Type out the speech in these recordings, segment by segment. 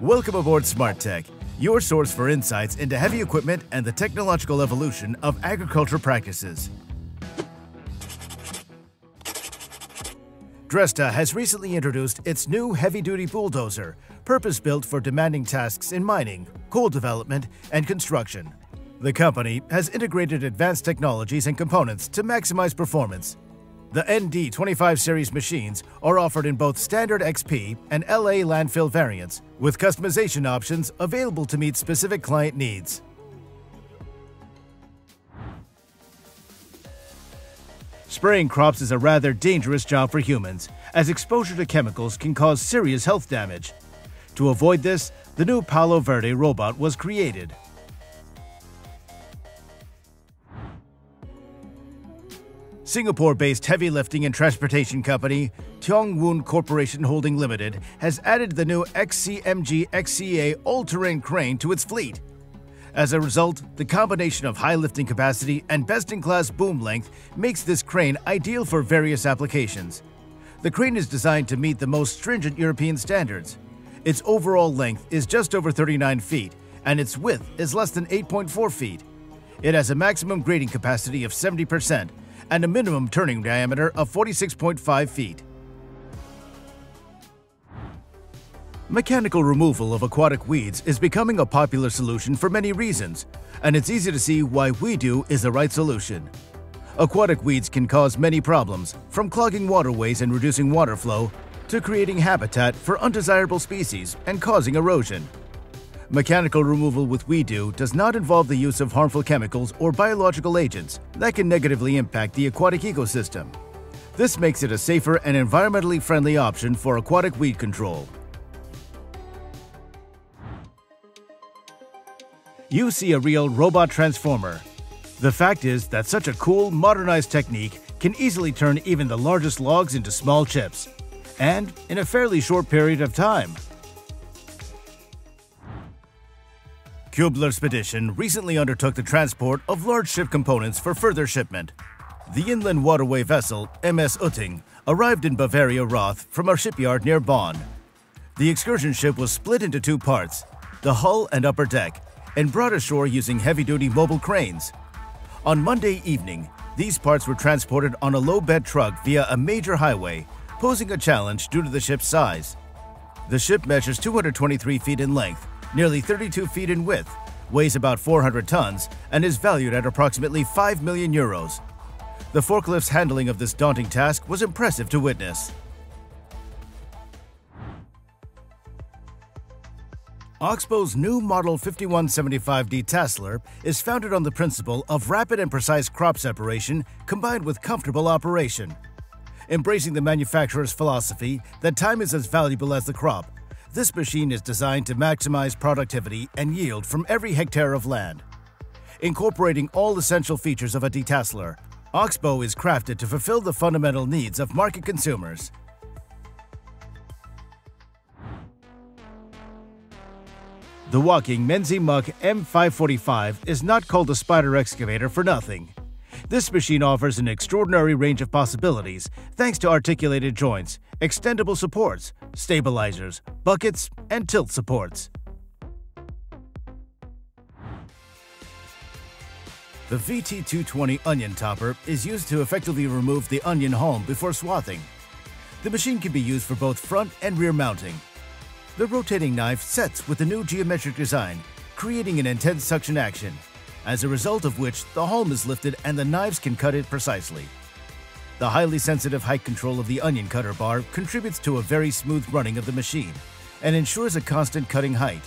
Welcome aboard Smart Tech, your source for insights into heavy equipment and the technological evolution of agriculture practices. Dressta has recently introduced its new heavy-duty bulldozer, purpose-built for demanding tasks in mining, coal development, and construction. The company has integrated advanced technologies and components to maximize performance. The ND25 series machines are offered in both standard XP and LA landfill variants, with customization options available to meet specific client needs. Spraying crops is a rather dangerous job for humans, as exposure to chemicals can cause serious health damage. To avoid this, the new Palo Verde robot was created. Singapore-based heavy lifting and transportation company Tiong Woon Corporation Holding Limited has added the new XCMG XCA all-terrain crane to its fleet. As a result, the combination of high lifting capacity and best-in-class boom length makes this crane ideal for various applications. The crane is designed to meet the most stringent European standards. Its overall length is just over 39 feet, and its width is less than 8.4 feet. It has a maximum grading capacity of 70% and a minimum turning diameter of 46.5 feet. Mechanical removal of aquatic weeds is becoming a popular solution for many reasons, and it's easy to see why Weedoo is the right solution. Aquatic weeds can cause many problems, from clogging waterways and reducing water flow, to creating habitat for undesirable species and causing erosion. Mechanical removal with Weedoo does not involve the use of harmful chemicals or biological agents that can negatively impact the aquatic ecosystem. This makes it a safer and environmentally friendly option for aquatic weed control. You see a real robot transformer. The fact is that such a cool, modernized technique can easily turn even the largest logs into small chips, and in a fairly short period of time. Kubler Spedition recently undertook the transport of large ship components for further shipment. The inland waterway vessel MS Utting arrived in Bavaria Roth from a shipyard near Bonn. The excursion ship was split into two parts, the hull and upper deck, and brought ashore using heavy-duty mobile cranes. On Monday evening, these parts were transported on a low-bed truck via a major highway, posing a challenge due to the ship's size. The ship measures 223 feet in length nearly 32 feet in width, weighs about 400 tons, and is valued at approximately 5 million euros. The forklift's handling of this daunting task was impressive to witness. Oxbo's new Model 5175D Tasseler is founded on the principle of rapid and precise crop separation combined with comfortable operation. Embracing the manufacturer's philosophy that time is as valuable as the crop, this machine is designed to maximize productivity and yield from every hectare of land. Incorporating all essential features of a detasseler, Oxbo is crafted to fulfill the fundamental needs of market consumers. The walking Menzi Muck M545 is not called a spider excavator for nothing. This machine offers an extraordinary range of possibilities thanks to articulated joints, extendable supports, stabilizers, buckets, and tilt supports. The VT220 onion topper is used to effectively remove the onion haulm before swathing. The machine can be used for both front and rear mounting. The rotating knife sets with a new geometric design, creating an intense suction action as a result of which the haulm is lifted and the knives can cut it precisely. The highly sensitive height control of the onion cutter bar contributes to a very smooth running of the machine and ensures a constant cutting height.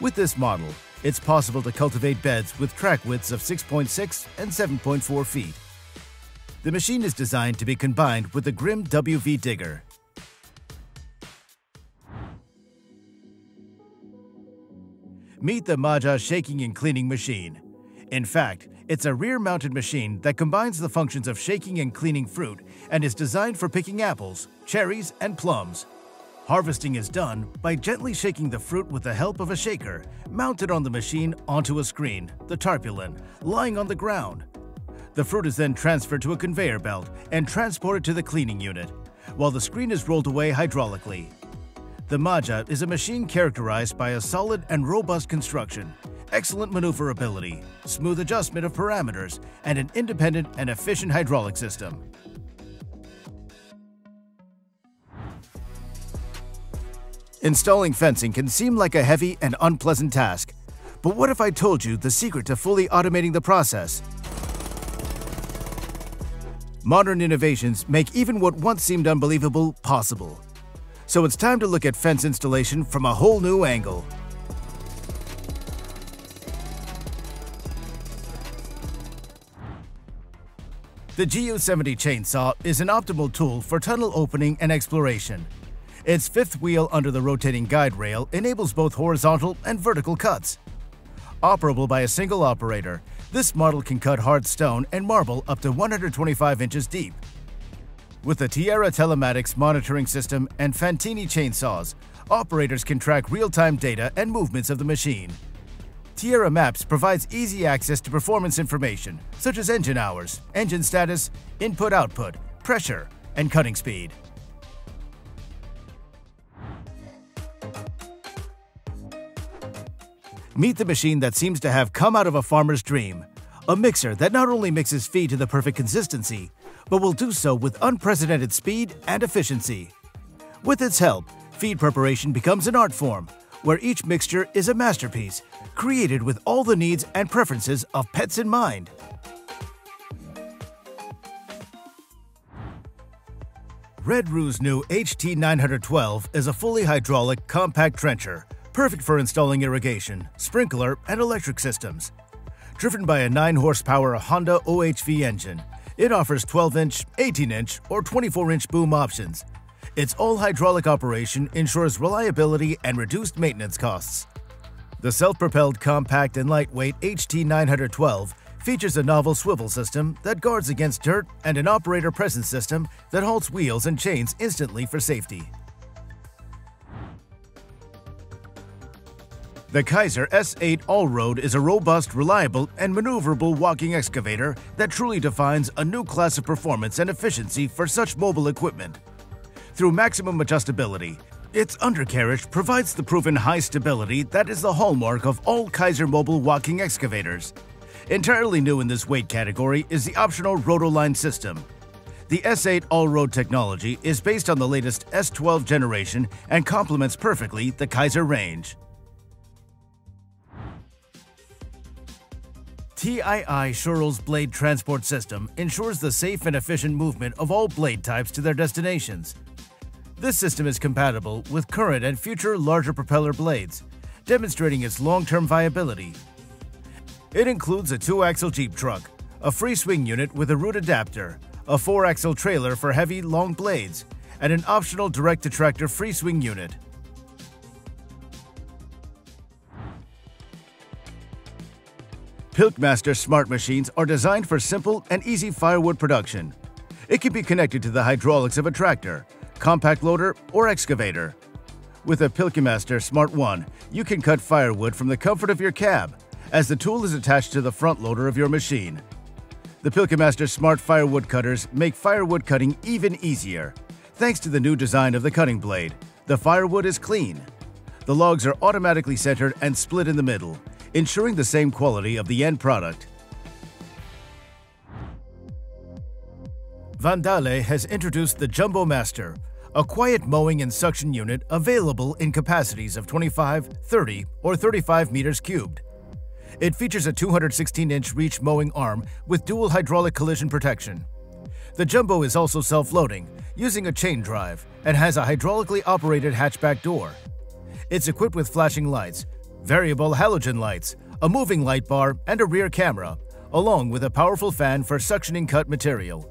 With this model, it's possible to cultivate beds with track widths of 6.6 and 7.4 feet. The machine is designed to be combined with the Grimme WV digger, Meet the Maja shaking and cleaning machine. In fact, it's a rear-mounted machine that combines the functions of shaking and cleaning fruit and is designed for picking apples, cherries, and plums. Harvesting is done by gently shaking the fruit with the help of a shaker mounted on the machine onto a screen, the tarpaulin, lying on the ground. The fruit is then transferred to a conveyor belt and transported to the cleaning unit, while the screen is rolled away hydraulically. The Maja is a machine characterized by a solid and robust construction, excellent maneuverability, smooth adjustment of parameters, and an independent and efficient hydraulic system. Installing fencing can seem like a heavy and unpleasant task, but what if I told you the secret to fully automating the process? Modern innovations make even what once seemed unbelievable possible. So it's time to look at fence installation from a whole new angle. The GU70 chainsaw is an optimal tool for tunnel opening and exploration. Its fifth wheel under the rotating guide rail enables both horizontal and vertical cuts. Operable by a single operator, this model can cut hard stone and marble up to 125 inches deep. With the Tierra telematics monitoring system and Fantini chainsaws, operators can track real-time data and movements of the machine. Tierra Maps provides easy access to performance information, such as engine hours, engine status, input-output, pressure, and cutting speed. Meet the machine that seems to have come out of a farmer's dream. A mixer that not only mixes feed to the perfect consistency, but will do so with unprecedented speed and efficiency. With its help, feed preparation becomes an art form, where each mixture is a masterpiece, created with all the needs and preferences of pets in mind. Redroo's new HT912 is a fully hydraulic, compact trencher, perfect for installing irrigation, sprinkler, and electric systems. Driven by a 9 horsepower Honda OHV engine, it offers 12 inch, 18 inch, or 24 inch boom options. Its all hydraulic operation ensures reliability and reduced maintenance costs. The self propelled, compact, and lightweight HT912 features a novel swivel system that guards against dirt and an operator presence system that halts wheels and chains instantly for safety. The Kaiser S8 All-Road is a robust, reliable, and maneuverable walking excavator that truly defines a new class of performance and efficiency for such mobile equipment. Through maximum adjustability, its undercarriage provides the proven high stability that is the hallmark of all Kaiser mobile walking excavators. Entirely new in this weight category is the optional Rotoline system. The S8 All-Road technology is based on the latest S12 generation and complements perfectly the Kaiser range. TII Scheuerle's blade transport system ensures the safe and efficient movement of all blade types to their destinations. This system is compatible with current and future larger propeller blades, demonstrating its long-term viability. It includes a two-axle Jeep truck, a free swing unit with a root adapter, a four-axle trailer for heavy, long blades, and an optional direct-to-tractor free swing unit. Pilkmaster smart machines are designed for simple and easy firewood production. It can be connected to the hydraulics of a tractor, compact loader, or excavator. With a Pilkmaster Smart 1, you can cut firewood from the comfort of your cab, as the tool is attached to the front loader of your machine. The Pilkmaster Smart Firewood Cutters make firewood cutting even easier. Thanks to the new design of the cutting blade, the firewood is clean. The logs are automatically centered and split in the middle, ensuring the same quality of the end product. Vandale has introduced the Jumbo Master, a quiet mowing and suction unit available in capacities of 25, 30, or 35 meters cubed. It features a 216-inch reach mowing arm with dual hydraulic collision protection. The Jumbo is also self-loading, using a chain drive, and has a hydraulically operated hatchback door. It's equipped with flashing lights, variable halogen lights, a moving light bar, and a rear camera, along with a powerful fan for suctioning cut material.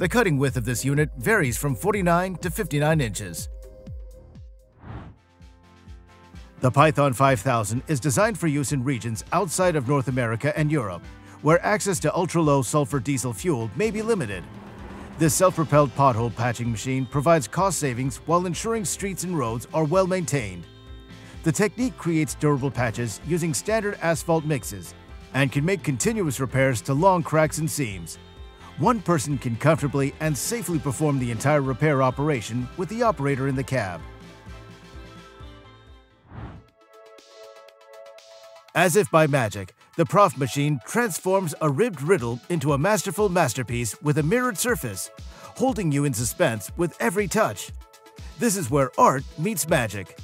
The cutting width of this unit varies from 49 to 59 inches. The Python 5000 is designed for use in regions outside of North America and Europe, where access to ultra-low sulfur diesel fuel may be limited. This self-propelled pothole patching machine provides cost savings while ensuring streets and roads are well maintained. The technique creates durable patches using standard asphalt mixes and can make continuous repairs to long cracks and seams one person can comfortably and safely perform the entire repair operation with the operator in the cab. As if by magic, the Prof machine transforms a ribbed riddle into a masterful masterpiece with a mirrored surface, holding you in suspense with every touch. This is where art meets magic.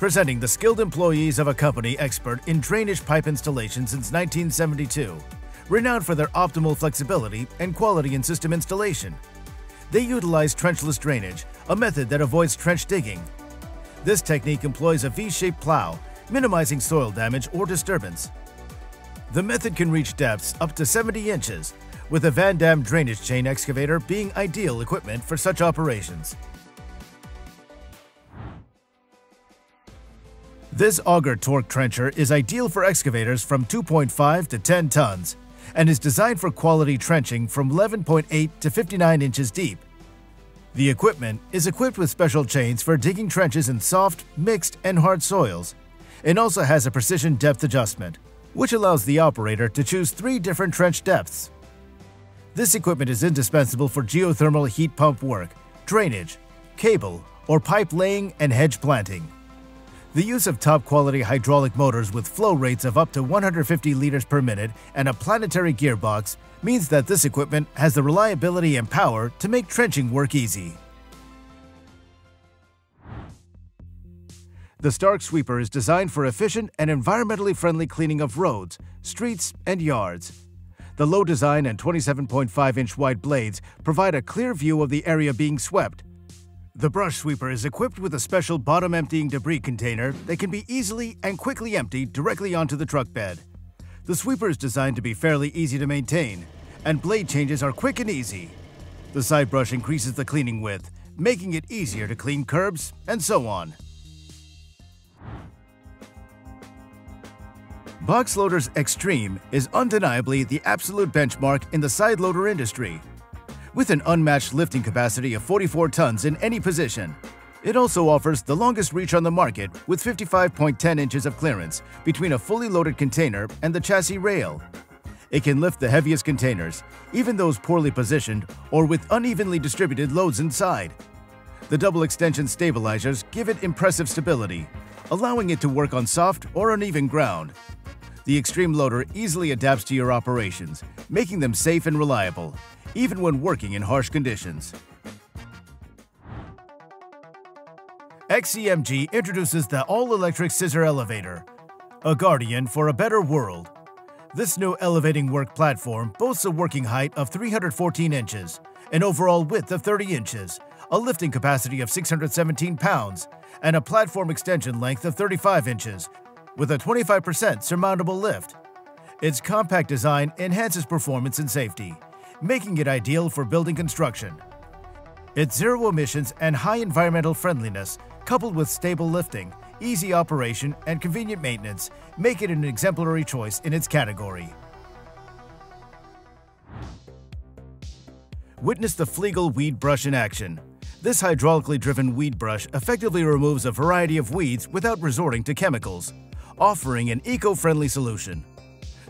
Presenting the skilled employees of a company expert in drainage pipe installation since 1972, renowned for their optimal flexibility and quality in system installation. They utilize trenchless drainage, a method that avoids trench digging. This technique employs a V-shaped plow, minimizing soil damage or disturbance. The method can reach depths up to 70 inches, with a Van Dam drainage chain excavator being ideal equipment for such operations. This auger torque trencher is ideal for excavators from 2.5 to 10 tons and is designed for quality trenching from 11.8 to 59 inches deep. The equipment is equipped with special chains for digging trenches in soft, mixed, and hard soils, and also has a precision depth adjustment, which allows the operator to choose three different trench depths. This equipment is indispensable for geothermal heat pump work, drainage, cable, or pipe laying and hedge planting. The use of top-quality hydraulic motors with flow rates of up to 150 liters per minute and a planetary gearbox means that this equipment has the reliability and power to make trenching work easy. The Stark Sweeper is designed for efficient and environmentally friendly cleaning of roads, streets, and yards. The low design and 27.5-inch wide blades provide a clear view of the area being swept, the brush sweeper is equipped with a special bottom emptying debris container that can be easily and quickly emptied directly onto the truck bed. The sweeper is designed to be fairly easy to maintain, and blade changes are quick and easy. The side brush increases the cleaning width, making it easier to clean curbs, and so on. Box Loader's Extreme is undeniably the absolute benchmark in the side loader industry with an unmatched lifting capacity of 44 tons in any position. It also offers the longest reach on the market with 55.10 inches of clearance between a fully loaded container and the chassis rail. It can lift the heaviest containers, even those poorly positioned or with unevenly distributed loads inside. The double extension stabilizers give it impressive stability, allowing it to work on soft or uneven ground. The Extreme Loader easily adapts to your operations, making them safe and reliable, even when working in harsh conditions. XCMG introduces the all-electric scissor elevator, a guardian for a better world. This new elevating work platform boasts a working height of 314 inches, an overall width of 30 inches, a lifting capacity of 617 pounds, and a platform extension length of 35 inches, with a 25% surmountable lift. Its compact design enhances performance and safety making it ideal for building construction. Its zero emissions and high environmental friendliness, coupled with stable lifting, easy operation, and convenient maintenance, make it an exemplary choice in its category. Witness the Flegel Weed Brush in action. This hydraulically driven weed brush effectively removes a variety of weeds without resorting to chemicals, offering an eco-friendly solution.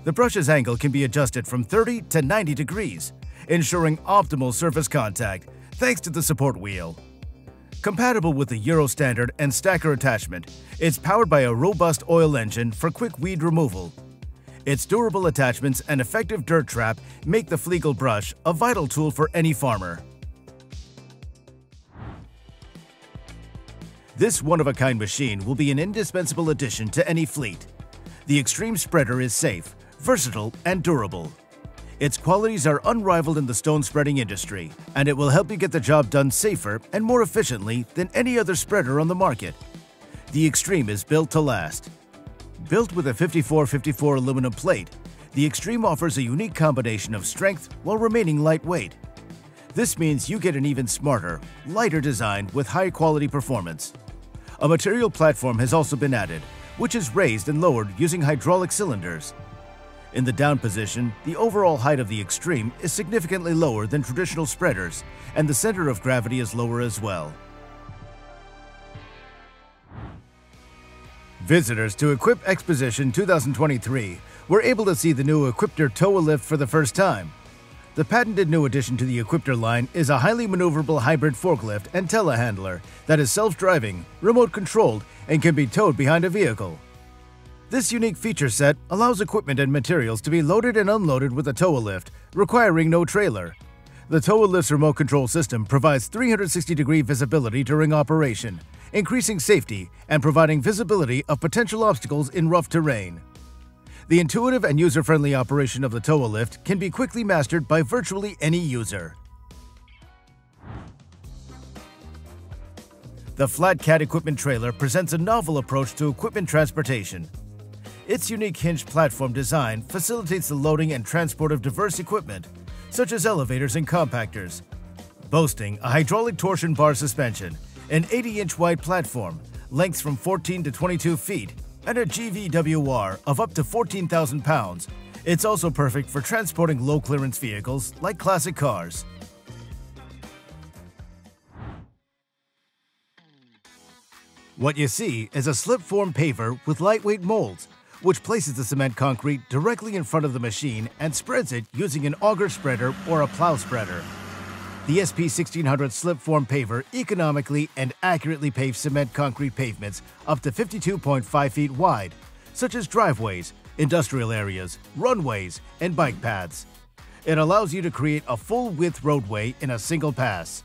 The brush's angle can be adjusted from 30 to 90 degrees, ensuring optimal surface contact thanks to the support wheel. Compatible with the Euro standard and stacker attachment, it's powered by a robust oil engine for quick weed removal. Its durable attachments and effective dirt trap make the Flegel brush a vital tool for any farmer. This one-of-a-kind machine will be an indispensable addition to any fleet. The Extreme Spreader is safe, versatile, and durable. Its qualities are unrivaled in the stone spreading industry, and it will help you get the job done safer and more efficiently than any other spreader on the market. The Extreme is built to last. Built with a 54-54 aluminum plate, the Extreme offers a unique combination of strength while remaining lightweight. This means you get an even smarter, lighter design with high-quality performance. A material platform has also been added, which is raised and lowered using hydraulic cylinders. In the down position, the overall height of the extreme is significantly lower than traditional spreaders, and the center of gravity is lower as well. Visitors to Equip Exposition 2023 were able to see the new Equipter TOA lift for the first time. The patented new addition to the Equipter line is a highly maneuverable hybrid forklift and telehandler that is self-driving, remote-controlled, and can be towed behind a vehicle. This unique feature set allows equipment and materials to be loaded and unloaded with a tow lift, requiring no trailer. The tow lift's remote control system provides 360-degree visibility during operation, increasing safety and providing visibility of potential obstacles in rough terrain. The intuitive and user-friendly operation of the TOA lift can be quickly mastered by virtually any user. The Flat Cat equipment trailer presents a novel approach to equipment transportation. Its unique hinged platform design facilitates the loading and transport of diverse equipment, such as elevators and compactors. Boasting a hydraulic torsion bar suspension, an 80-inch wide platform, lengths from 14 to 22 feet, and a GVWR of up to 14,000 pounds. It's also perfect for transporting low-clearance vehicles like classic cars. What you see is a slip-form paver with lightweight molds, which places the cement concrete directly in front of the machine and spreads it using an auger spreader or a plow spreader. The SP1600 slip-form paver economically and accurately paves cement concrete pavements up to 52.5 feet wide, such as driveways, industrial areas, runways, and bike paths. It allows you to create a full-width roadway in a single pass.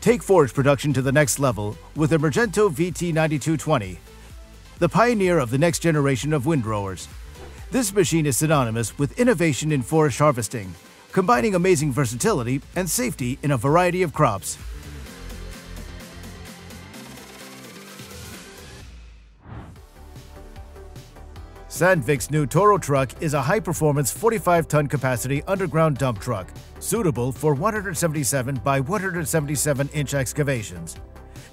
Take forge production to the next level with the Mergento VT9220, the pioneer of the next generation of windrowers. This machine is synonymous with innovation in forest harvesting, combining amazing versatility and safety in a variety of crops. Sandvik's new Toro truck is a high-performance 45-ton capacity underground dump truck, suitable for 177 by 177-inch excavations.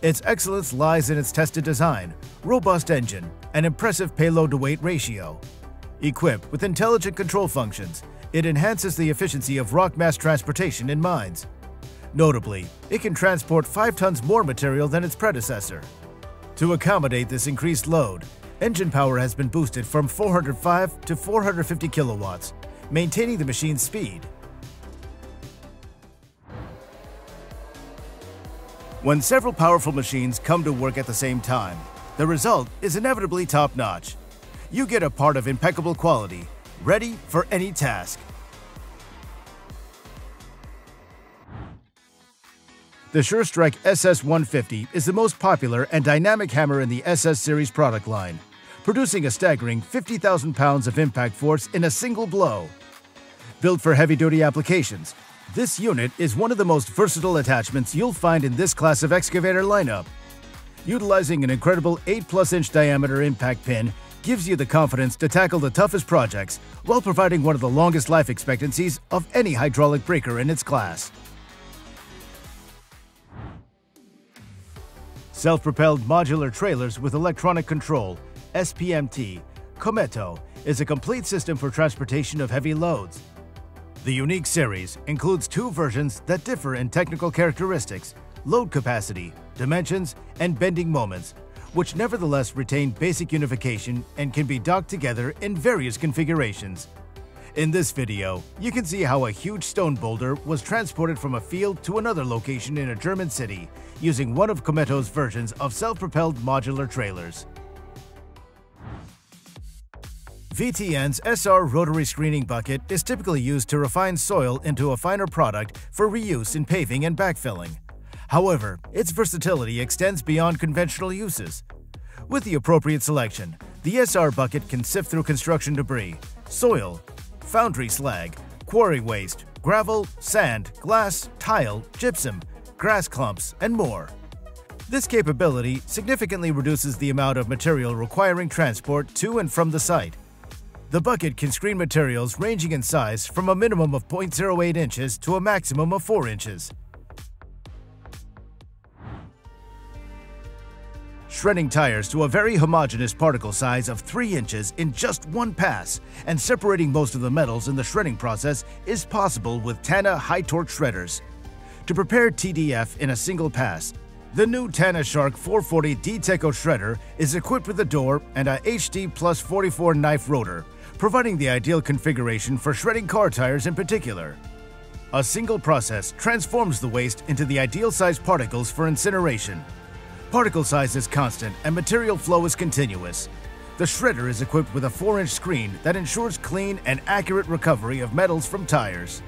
Its excellence lies in its tested design, robust engine, and impressive payload-to-weight ratio. Equipped with intelligent control functions, it enhances the efficiency of rock mass transportation in mines. Notably, it can transport 5 tons more material than its predecessor. To accommodate this increased load, engine power has been boosted from 405 to 450 kilowatts, maintaining the machine's speed. When several powerful machines come to work at the same time, the result is inevitably top-notch you get a part of impeccable quality, ready for any task. The SureStrike SS150 is the most popular and dynamic hammer in the SS series product line, producing a staggering 50,000 pounds of impact force in a single blow. Built for heavy-duty applications, this unit is one of the most versatile attachments you'll find in this class of excavator lineup. Utilizing an incredible 8 plus inch diameter impact pin gives you the confidence to tackle the toughest projects while providing one of the longest life expectancies of any hydraulic breaker in its class. Self-propelled modular trailers with electronic control, SPMT, Cometto, is a complete system for transportation of heavy loads. The unique series includes two versions that differ in technical characteristics, load capacity, dimensions, and bending moments, which nevertheless retain basic unification and can be docked together in various configurations. In this video, you can see how a huge stone boulder was transported from a field to another location in a German city using one of Cometto's versions of self-propelled modular trailers. VTN's SR rotary screening bucket is typically used to refine soil into a finer product for reuse in paving and backfilling. However, its versatility extends beyond conventional uses. With the appropriate selection, the SR bucket can sift through construction debris, soil, foundry slag, quarry waste, gravel, sand, glass, tile, gypsum, grass clumps, and more. This capability significantly reduces the amount of material requiring transport to and from the site. The bucket can screen materials ranging in size from a minimum of 0.08 inches to a maximum of 4 inches. shredding tires to a very homogeneous particle size of 3 inches in just one pass, and separating most of the metals in the shredding process is possible with Tana high-torque shredders. To prepare TDF in a single pass, The new Tana Shark 440 D-Teco shredder is equipped with a door and a HD Plus 44 knife rotor, providing the ideal configuration for shredding car tires in particular. A single process transforms the waste into the ideal sized particles for incineration. Particle size is constant and material flow is continuous. The shredder is equipped with a 4-inch screen that ensures clean and accurate recovery of metals from tires.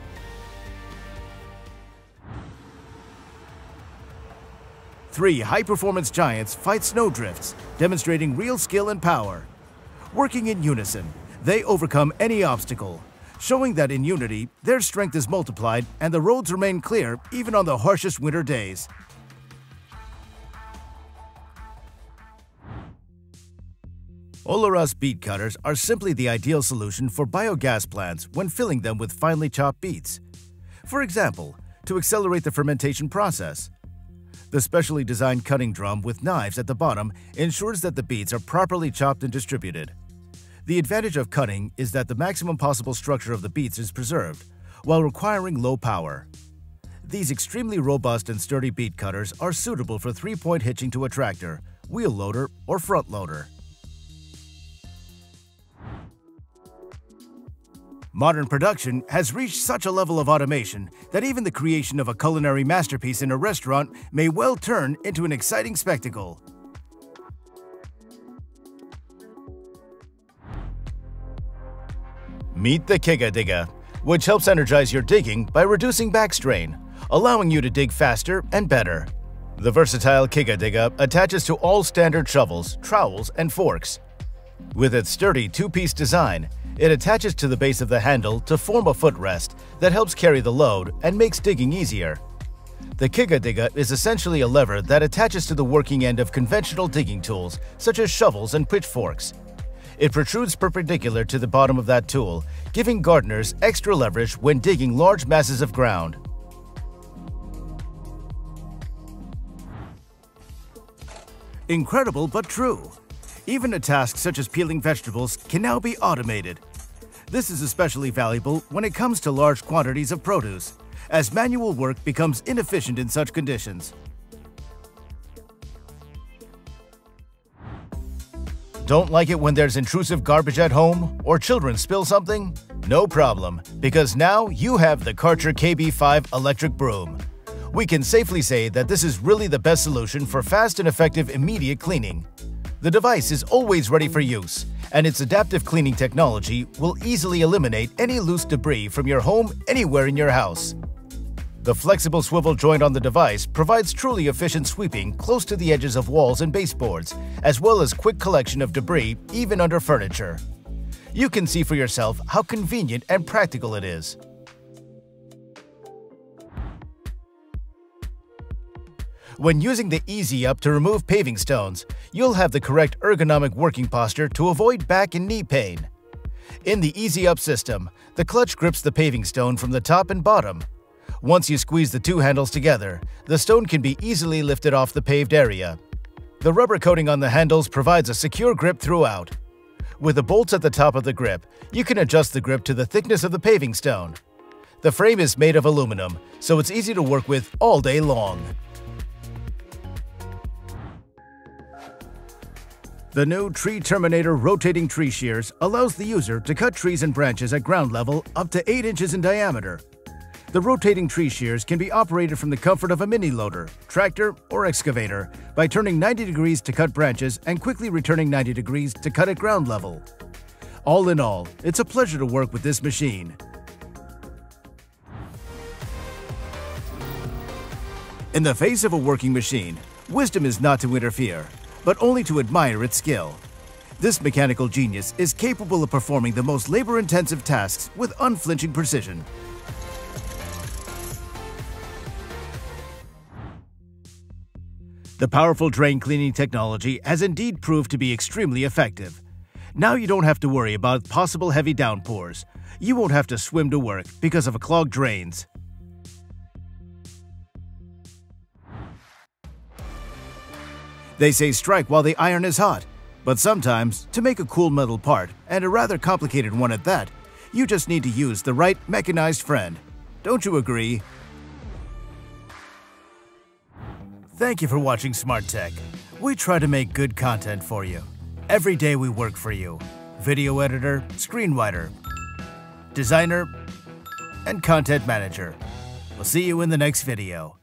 Three high-performance giants fight snowdrifts, demonstrating real skill and power. Working in unison, they overcome any obstacle, showing that in unity, their strength is multiplied and the roads remain clear even on the harshest winter days. Olaroz beet cutters are simply the ideal solution for biogas plants when filling them with finely chopped beets. For example, to accelerate the fermentation process. The specially designed cutting drum with knives at the bottom ensures that the beets are properly chopped and distributed. The advantage of cutting is that the maximum possible structure of the beets is preserved, while requiring low power. These extremely robust and sturdy beet cutters are suitable for three-point hitching to a tractor, wheel loader, or front loader. Modern production has reached such a level of automation that even the creation of a culinary masterpiece in a restaurant may well turn into an exciting spectacle. Meet the Kiga Digga, which helps energize your digging by reducing back strain, allowing you to dig faster and better. The versatile Kiga Digga attaches to all standard shovels, trowels, and forks. With its sturdy two-piece design, it attaches to the base of the handle to form a footrest that helps carry the load and makes digging easier. The Kiga Digga is essentially a lever that attaches to the working end of conventional digging tools, such as shovels and pitchforks. It protrudes perpendicular to the bottom of that tool, giving gardeners extra leverage when digging large masses of ground. Incredible but true. Even a task such as peeling vegetables can now be automated. This is especially valuable when it comes to large quantities of produce, as manual work becomes inefficient in such conditions. Don't like it when there's intrusive garbage at home or children spill something? No problem, because now you have the Karcher KB5 electric broom. We can safely say that this is really the best solution for fast and effective immediate cleaning. The device is always ready for use, and its adaptive cleaning technology will easily eliminate any loose debris from your home anywhere in your house. The flexible swivel joint on the device provides truly efficient sweeping close to the edges of walls and baseboards, as well as quick collection of debris even under furniture. You can see for yourself how convenient and practical it is. When using the Easy Up to remove paving stones, you'll have the correct ergonomic working posture to avoid back and knee pain. In the Easy Up system, the clutch grips the paving stone from the top and bottom. Once you squeeze the two handles together, the stone can be easily lifted off the paved area. The rubber coating on the handles provides a secure grip throughout. With the bolts at the top of the grip, you can adjust the grip to the thickness of the paving stone. The frame is made of aluminum, so it's easy to work with all day long. The new Tree Terminator rotating tree shears allows the user to cut trees and branches at ground level up to 8 inches in diameter. The rotating tree shears can be operated from the comfort of a mini loader, tractor, or excavator by turning 90 degrees to cut branches and quickly returning 90 degrees to cut at ground level. All in all, it's a pleasure to work with this machine. In the face of a working machine, wisdom is not to interfere, but only to admire its skill. This mechanical genius is capable of performing the most labor-intensive tasks with unflinching precision. The powerful drain cleaning technology has indeed proved to be extremely effective. Now you don't have to worry about possible heavy downpours. You won't have to swim to work because of clogged drains. They say strike while the iron is hot. But sometimes, to make a cool metal part, and a rather complicated one at that, you just need to use the right mechanized friend. Don't you agree? Thank you for watching Smart Tech. We try to make good content for you. Every day we work for you. Video editor, screenwriter, designer, and content manager. We'll see you in the next video.